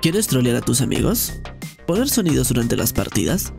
¿Quieres trolear a tus amigos? ¿Poner sonidos durante las partidas?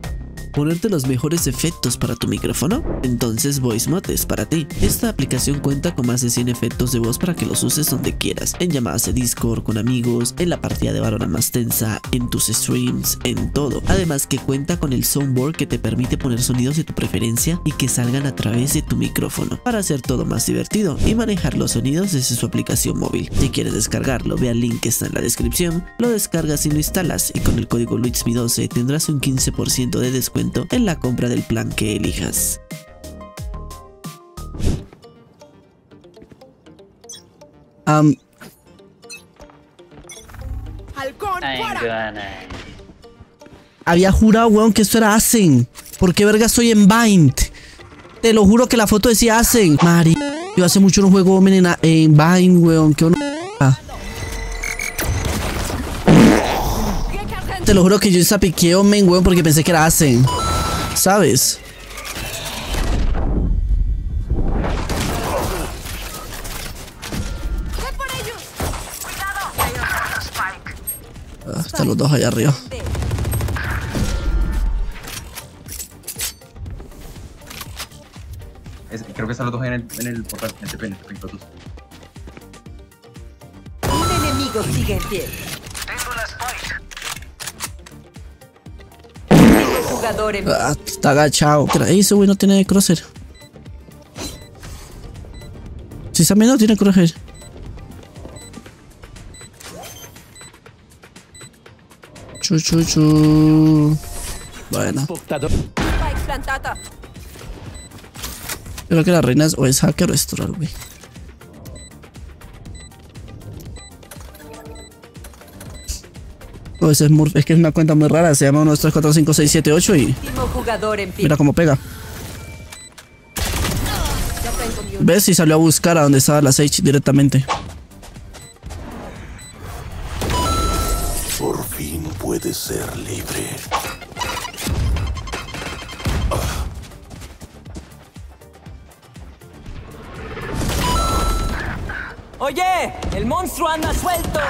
Ponerte los mejores efectos para tu micrófono? Entonces VoiceMod es para ti. Esta aplicación cuenta con más de 100 efectos de voz para que los uses donde quieras, en llamadas de Discord, con amigos, en la partida de Valorant más tensa, en tus streams, en todo. Además que cuenta con el soundboard que te permite poner sonidos de tu preferencia y que salgan a través de tu micrófono, para hacer todo más divertido y manejar los sonidos desde su aplicación móvil. Si quieres descargarlo, ve al link que está en la descripción, lo descargas y lo instalas y con el código LuisMi12 tendrás un 15% de descuento en la compra del plan que elijas. Había jurado, weón, que esto era Asen. ¿Por qué verga estoy en Bind? Te lo juro que la foto decía Asen. Mari. Yo hace mucho no juego en, en Bind, weón. Que Te lo juro que yo esa piqueo, men, weón, porque pensé que era Asen. ¿Sabes? Ah, están los dos allá arriba. creo que están los dos en el, en el portal, en el TP, en el Un enemigo sigue en pie. Ah, está agachado. ¿Qué ese güey no tiene crosser? Si también no tiene crosser. Chu, chu, chu. Bueno. Creo que la reina es o es hacker o es troll, güey. Ese es, es que es una cuenta muy rara. Se llama 1, 2, 3, 4, 5, 6, 7, 8 y... Mira cómo pega. ¿Ves? Si salió a buscar a donde estaba la Sage directamente. Por fin puede ser libre. Oye, el monstruo anda suelto.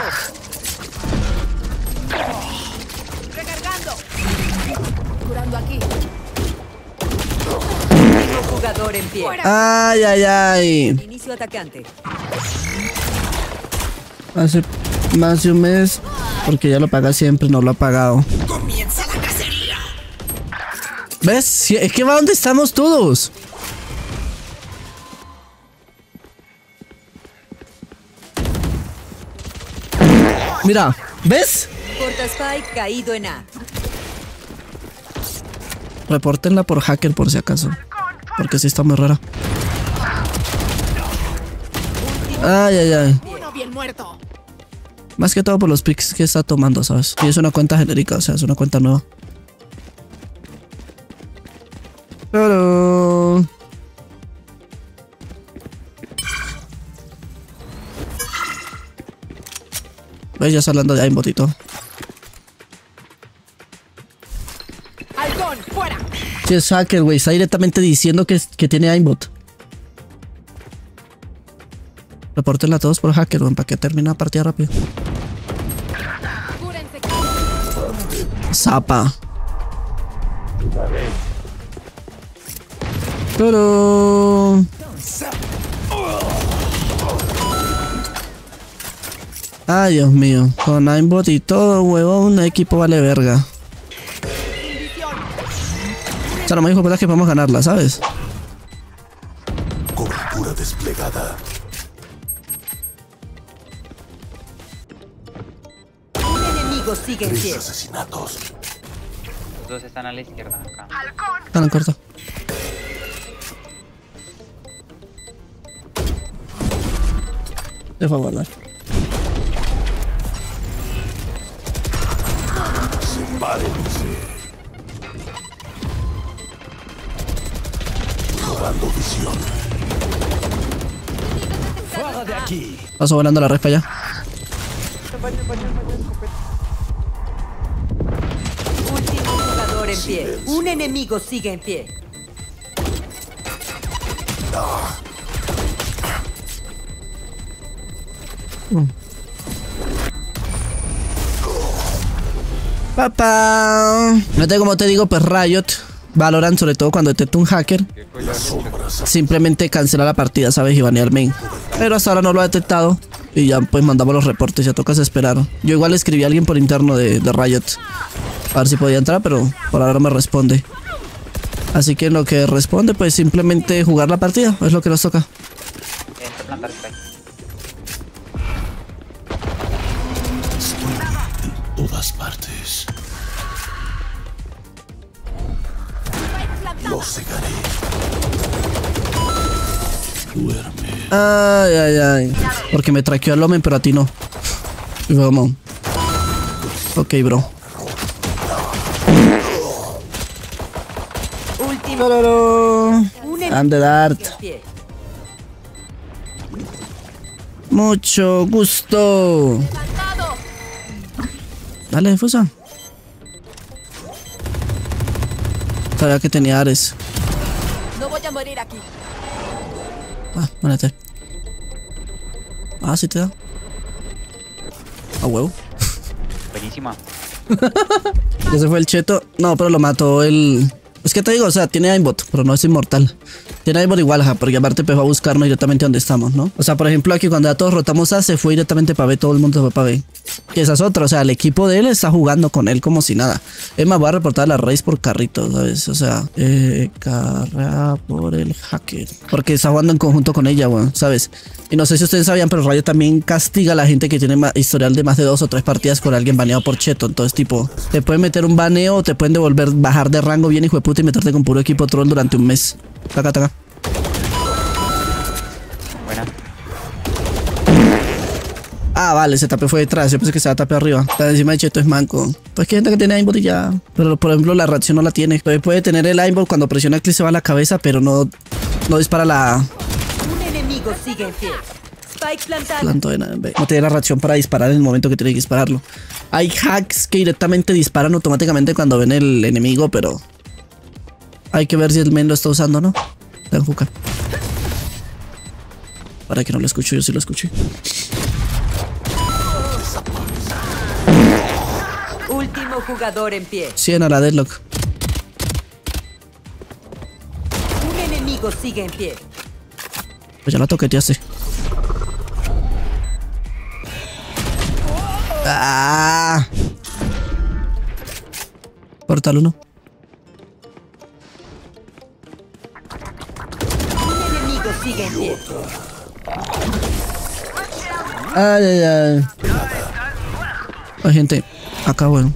Jugador en pie. Ay, ay, ay. Inicio atacante. Hace más de un mes, porque ya lo paga siempre, no lo ha pagado. Comienza la cacería. ¿Ves? Es que va donde estamos todos. Mira, ¿ves? Spike caído en A. Repórtenla por hacker por si acaso. Porque sí está muy rara. Ay, ay, ay. Más que todo por los pics que está tomando, ¿sabes? Y es una cuenta genérica, o sea, es una cuenta nueva. Pero... ¿Ves? Ya está hablando de aimbot y todo. Es hacker, güey. Está directamente diciendo que, que tiene aimbot. Repórtenla a todos por hacker, güey, para que termine la partida rápido. Zapa. Pero... Ay, Dios mío. Con aimbot y todo, huevón, un equipo vale verga. O sea, lo más hijo es que podemos ganarla, ¿sabes? Cobertura desplegada. Un enemigo sigue en pie. asesinatos. Los dos están a la izquierda acá. Están en corto. Deja guardar. Sepárense. Visión. ¡Fuera de aquí! Paso volando la respa ya. Último jugador en pie. Un enemigo sigue en pie. Papá. No te como te digo, pues Riot, Valorant, sobre todo cuando detecta un hacker, simplemente cancela la partida, ¿sabes? Y banea al main. Pero hasta ahora no lo ha detectado. Y ya pues mandamos los reportes, ya tocas esperar. Yo igual escribí a alguien por interno de, de Riot. A ver si podía entrar, pero por ahora no me responde. Así que en lo que responde, pues simplemente jugar la partida, es lo que nos toca. Plantar spike. Todas partes. Los cegaré. Duerme. Ay, ay, ay. Porque me traqueó al Omen, pero a ti no. Vamos. Ok, bro. Último. Tararó. Un I'm the Dart. en pie. Mucho gusto. Dale, difusa. Sabía que tenía Ares. No voy a morir aquí. Ah, ponete. Ah, sí te da. A huevo. Buenísima. Ya se fue el cheto. No, pero lo mató el. Es que te digo, o sea, tiene aimbot, pero no es inmortal. Tiene aimbot igual, porque aparte empezó a buscarnos directamente donde estamos, ¿no? O sea, por ejemplo, aquí cuando ya todos rotamos A, se fue directamente para B, todo el mundo se fue para B. Y esa es otra, o sea, el equipo de él está jugando con él como si nada. Es más, voy a reportar a la raíz por carrito, ¿sabes? O sea, eh, por el hacker. Porque está jugando en conjunto con ella, weón, ¿sabes? Y no sé si ustedes sabían, pero Rayo también castiga a la gente que tiene historial de más de dos o tres partidas con alguien baneado por cheto. Entonces, tipo, te pueden meter un baneo te pueden devolver, bajar de rango bien, hijo de puta, y meterte con puro equipo troll durante un mes. Taca, taca. Buena. Ah, vale, ese tape fue detrás. Yo pensé que estaba tape arriba. Está encima de Cheto es manco. Pues que hay gente que tiene aimbot y ya. Pero por ejemplo, la reacción no la tiene. Entonces puede tener el aimbot cuando presiona clic se va a la cabeza, pero no, no dispara la Un enemigo sigue en pie. Spike plantado. planto de nada. No tiene la reacción para disparar en el momento que tiene que dispararlo. Hay hacks que directamente disparan automáticamente cuando ven el enemigo, pero hay que ver si el men lo está usando o no. Dan juca. Para que no lo escucho, yo sí lo escuché. Último jugador en pie. 100 a la deadlock. Un enemigo sigue en pie. Pues ya la toqueteaste. ¡Ah! Portal uno. Ay, ay, ay. Hay gente. Acá, bueno.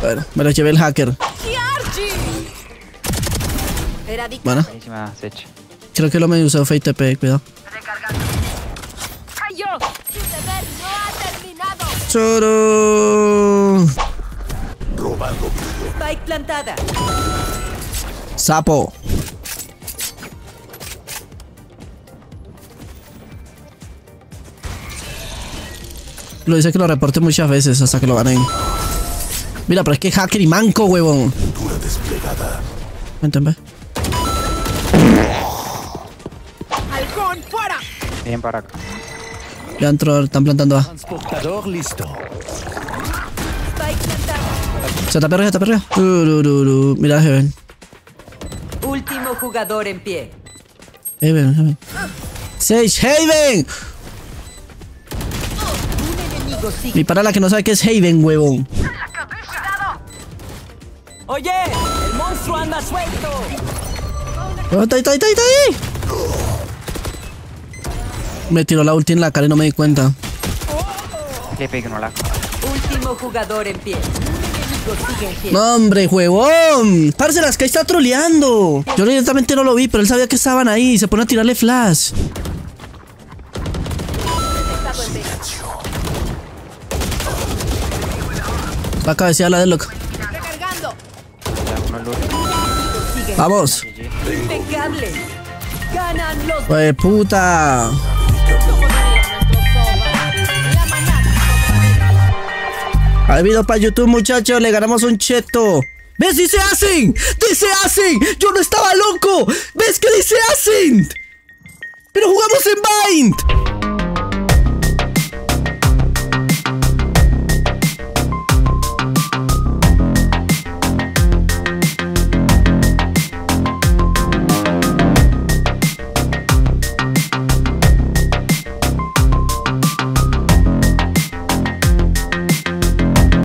Bueno, me lo llevé el hacker. Bueno, creo que lo me usó Fate TP, cuidado. Choro. Robando Spike plantada. Sapo. Lo dice que lo reporte muchas veces hasta que lo ganen. Mira, pero es que es hacker y manco, huevón. desplegada. Venten, ve. ¡Halcón, fuera! Bien para acá. Ya entró, están plantando A. Transportador listo. Se está se está. Turururu. Mira, Heaven. Último jugador en pie. Heaven, Heaven. Sage, Haven. Y para la que no sabe qué es Haven, huevón. Oye, el monstruo anda suelto. Oh, está ahí, está ahí, está ahí, está ahí. Me tiró la ulti en la cara y no me di cuenta. Que pegue no la. Último jugador en pie. Un enemigo sigue en pie. No, hombre, huevón. Parce, las que está troleando. Yo directamente no lo vi, pero él sabía que estaban ahí y se pone a tirarle flash. Va a cabecear la luz. Sigue. Vamos. Impecable. Ganan los Pues puta. Hay video para YouTube, muchachos. Le ganamos un cheto. ¿Ves? Dice hacen. Dice hacen. Yo no estaba loco. ¿Ves que dice hacen? Pero jugamos en Bind.